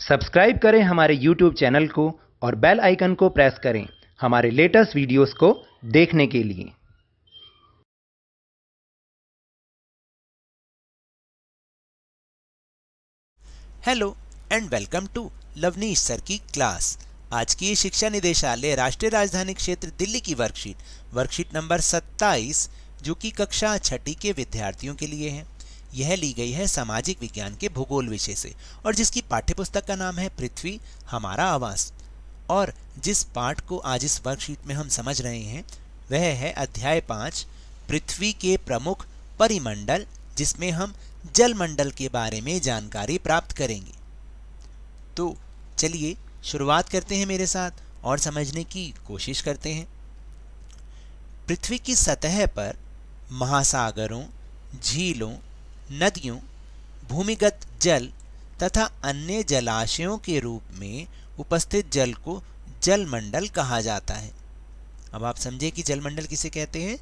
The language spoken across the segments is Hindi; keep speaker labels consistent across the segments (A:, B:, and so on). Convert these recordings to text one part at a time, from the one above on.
A: सब्सक्राइब करें हमारे YouTube चैनल को और बेल आइकन को प्रेस करें हमारे लेटेस्ट वीडियोस को देखने के लिए।
B: Hello and welcome to Lavneesh sir की क्लास आज की शिक्षा निदेशालय राष्ट्रीय राजधानी क्षेत्र दिल्ली की वर्कशीट वर्कशीट नंबर 27 जो कि कक्षा छठी के विद्यार्थियों के लिए है। यह ली गई है सामाजिक विज्ञान के भूगोल विषय से, और जिसकी पाठ्यपुस्तक का नाम है पृथ्वी, हमारा आवास। और जिस पाठ को आज इस वर्कशीट में हम समझ रहे हैं, वह है अध्याय पाँच, पृथ्वी के प्रमुख परिमंडल, जिसमें हम जलमंडल के बारे में जानकारी प्राप्त करेंगे। तो चलिए, शुरुआत करते हैं मेरे साथ और समझने की कोशिश करते हैं। पृथ्वी की सतह पर महासागरों, झीलों नदियों, भूमिगत जल तथा अन्य जलाशयों के रूप में उपस्थित जल को जलमंडल कहा जाता है। अब आप समझे कि जलमंडल किसे कहते हैं?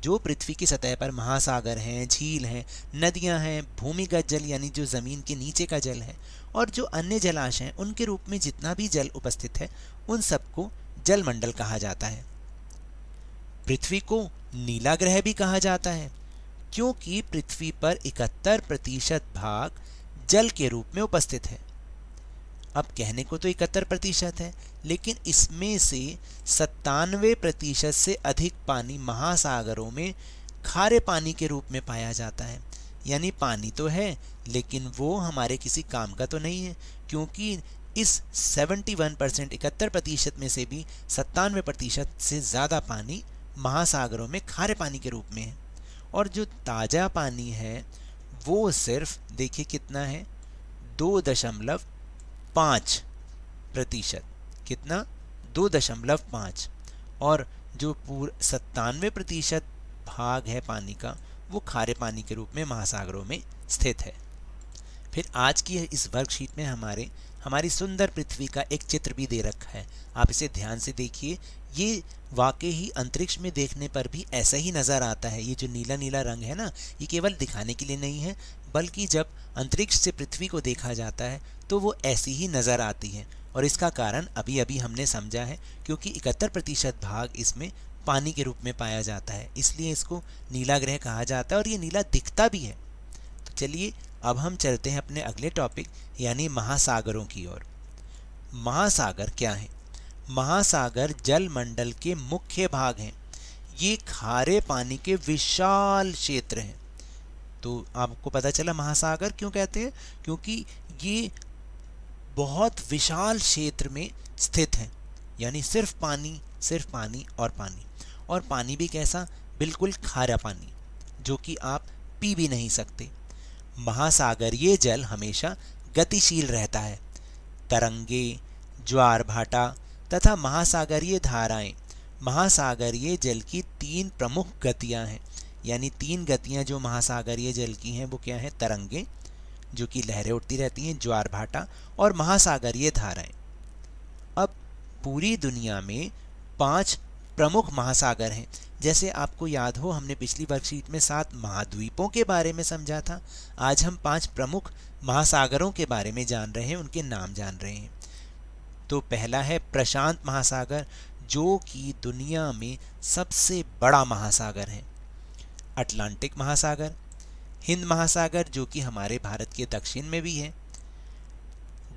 B: जो पृथ्वी की सतह पर महासागर हैं, झील हैं, नदियाँ हैं, भूमिगत जल यानी जो ज़मीन के नीचे का जल है, और जो अन्य जलाशय हैं, उनके रूप में जितना भी जल उपस्थित है, उन सबको जलमंडल कहा जाता है। पृथ्वी को नीला ग्रह भी कहा जाता है क्योंकि पृथ्वी पर इकहत्तर प्रतिशत भाग जल के रूप में उपस्थित है। अब कहने को तो इकहत्तर प्रतिशत है, लेकिन इसमें से सत्तानवे प्रतिशत से अधिक पानी महासागरों में खारे पानी के रूप में पाया जाता है। यानी पानी तो है, लेकिन वो हमारे किसी काम का तो नहीं है, क्योंकि इस 71 परसेंट इकहत्तर प्रतिशत में से भी सत्तानवे प्रतिशत से ज़्यादा पानी महासागरों में खारे पानी के रूप में है। और जो ताज़ा पानी है, वो सिर्फ़ देखिए कितना है? दो दशमलव पाँच प्रतिशत। कितना? दो दशमलव पाँच। और जो पूर सत्तानवे प्रतिशत भाग है पानी का, वो खारे पानी के रूप में महासागरों में स्थित है। फिर आज की इस वर्कशीट में हमारे, हमारी सुंदर पृथ्वी का एक चित्र भी दे रखा है। आप इसे ध्यान से देखिए ये वाकई ही अंतरिक्ष में देखने पर भी ऐसा ही नज़र आता है। ये जो नीला नीला रंग है ना, ये केवल दिखाने के लिए नहीं है, बल्कि जब अंतरिक्ष से पृथ्वी को देखा जाता है तो वो ऐसी ही नज़र आती है। और इसका कारण अभी अभी हमने समझा है, क्योंकि इकहत्तर प्रतिशत भाग इसमें पानी के रूप में पाया जाता है। इसलिए इसको नीला ग्रह कहा जाता है और ये नीला दिखता भी है। तो चलिए, अब हम चलते हैं अपने अगले टॉपिक यानी महासागरों की ओर। महासागर क्या है? महासागर जल मंडल के मुख्य भाग हैं। ये खारे पानी के विशाल क्षेत्र हैं। तो आपको पता चला महासागर क्यों कहते हैं? क्योंकि ये बहुत विशाल क्षेत्र में स्थित हैं। यानी सिर्फ़ पानी सिर्फ़ पानी और पानी। और पानी भी कैसा? बिल्कुल खारा पानी, जो कि आप पी भी नहीं सकते। महासागरीय जल हमेशा गतिशील रहता है। तरंगे, ज्वार भाटा तथा महासागरीय धाराएँ। महासागरीय जल की तीन प्रमुख गतियाँ हैं। यानी तीन गतियाँ जो महासागरीय जल की हैं, वो क्या है? तरंगे, जो कि लहरें उठती रहती हैं, ज्वार भाटा और महासागरीय धाराएँ। अब पूरी दुनिया में पाँच प्रमुख महासागर हैं। जैसे आपको याद हो, हमने पिछली वर्कशीट में सात महाद्वीपों के बारे में समझा था। आज हम पाँच प्रमुख महासागरों के बारे में जान रहे हैं, उनके नाम जान रहे हैं। तो पहला है प्रशांत महासागर, जो कि दुनिया में सबसे बड़ा महासागर है। अटलांटिक महासागर, हिंद महासागर, जो कि हमारे भारत के दक्षिण में भी है।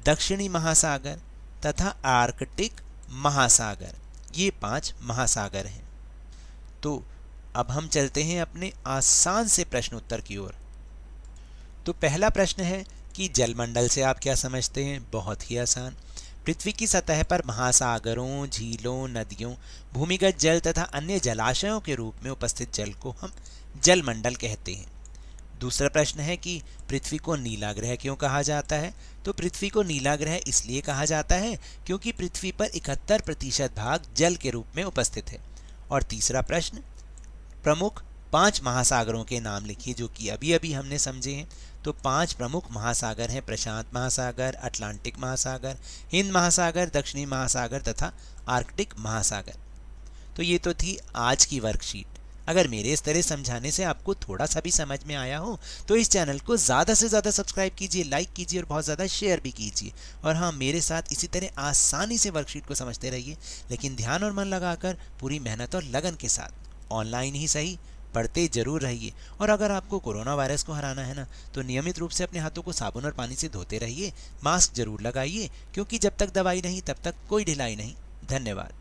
B: दक्षिणी महासागर तथा आर्कटिक महासागर, ये पाँच महासागर हैं। तो अब हम चलते हैं अपने आसान से प्रश्न उत्तर की ओर। तो पहला प्रश्न है कि जलमंडल से आप क्या समझते हैं? बहुत ही आसान। पृथ्वी की सतह पर महासागरों, झीलों, नदियों, भूमिगत जल तथा अन्य जलाशयों के रूप में उपस्थित जल को हम जलमंडल कहते हैं। दूसरा प्रश्न है कि पृथ्वी को नीला ग्रह क्यों कहा जाता है? तो पृथ्वी को नीला ग्रह इसलिए कहा जाता है क्योंकि पृथ्वी पर इकहत्तर प्रतिशत भाग जल के रूप में उपस्थित है। और तीसरा प्रश्न, प्रमुख पाँच महासागरों के नाम लिखिए जो कि अभी अभी हमने समझे हैं। तो पाँच प्रमुख महासागर हैं, प्रशांत महासागर, अटलांटिक महासागर, हिंद महासागर, दक्षिणी महासागर तथा आर्कटिक महासागर। तो ये तो थी आज की वर्कशीट। अगर मेरे इस तरह समझाने से आपको थोड़ा सा भी समझ में आया हो तो इस चैनल को ज़्यादा से ज़्यादा सब्सक्राइब कीजिए, लाइक कीजिए और बहुत ज़्यादा शेयर भी कीजिए। और हाँ मेरे साथ इसी तरह आसानी से वर्कशीट को समझते रहिए, लेकिन ध्यान और मन लगाकर पूरी मेहनत और लगन के साथ, ऑनलाइन ही सही पढ़ते ज़रूर रहिए। और अगर आपको कोरोना वायरस को हराना है ना तो नियमित रूप से अपने हाथों को साबुन और पानी से धोते रहिए। मास्क ज़रूर लगाइए, क्योंकि जब तक दवाई नहीं, तब तक कोई ढिलाई नहीं। धन्यवाद।